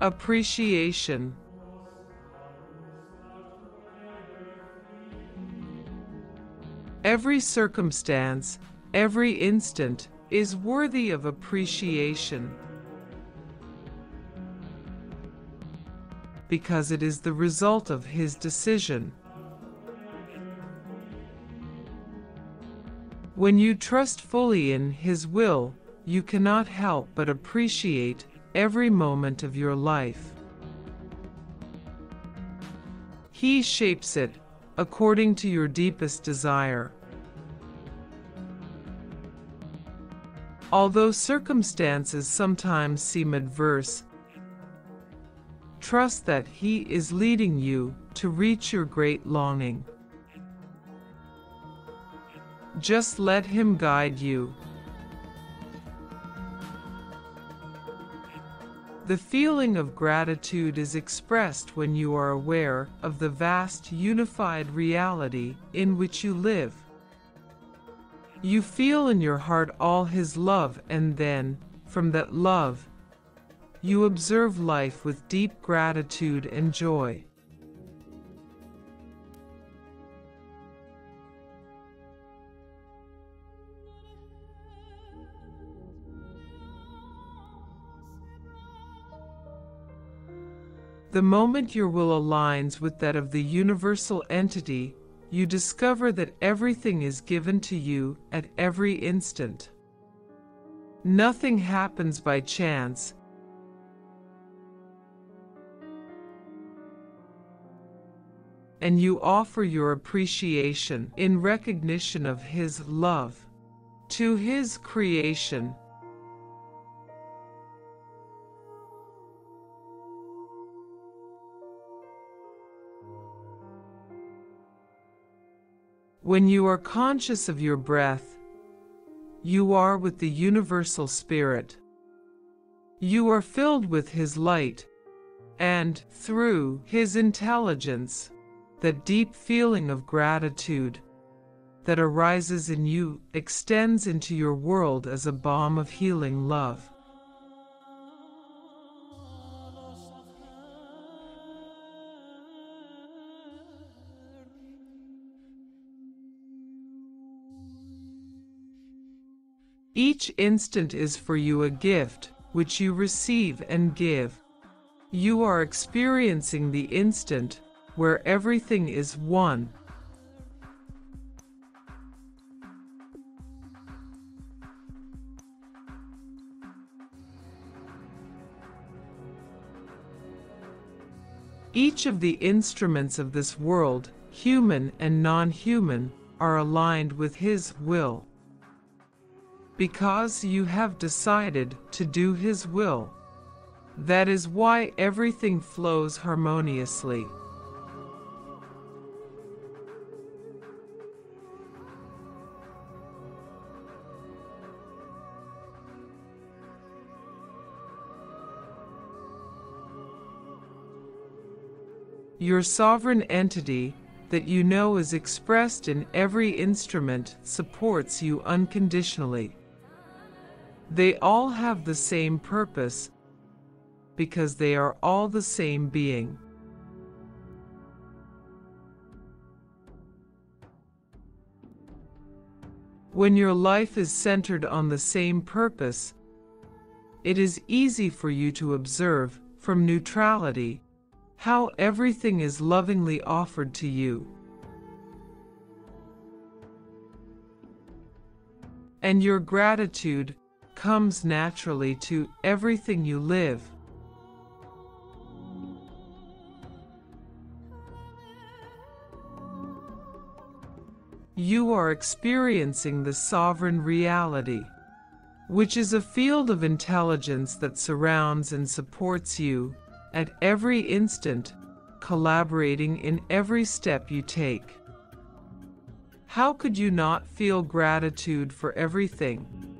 Appreciation. Every circumstance, every instant, is worthy of appreciation. Because it is the result of his decision. When you trust fully in his will, you cannot help but appreciate every moment of your life. He shapes it according to your deepest desire. Although circumstances sometimes seem adverse, trust that He is leading you to reach your great longing. Just let Him guide you. The feeling of gratitude is expressed when you are aware of the vast unified reality in which you live. You feel in your heart all His love, and then, from that love, you observe life with deep gratitude and joy. The moment your will aligns with that of the universal entity, you discover that everything is given to you at every instant. Nothing happens by chance. And you offer your appreciation in recognition of His love to His creation. When you are conscious of your breath, you are with the universal spirit. You are filled with His light, and, through His intelligence, that deep feeling of gratitude that arises in you extends into your world as a balm of healing love. Each instant is for you a gift, which you receive and give. You are experiencing the instant, where everything is one. Each of the instruments of this world, human and non-human, are aligned with His will because you have decided to do His will. That is why everything flows harmoniously. Your sovereign entity that you know is expressed in every instrument supports you unconditionally. They all have the same purpose because they are all the same being. When your life is centered on the same purpose, it is easy for you to observe, from neutrality, how everything is lovingly offered to you. And your gratitude comes naturally to everything you live. You are experiencing the sovereign reality, which is a field of intelligence that surrounds and supports you at every instant, collaborating in every step you take. How could you not feel gratitude for everything?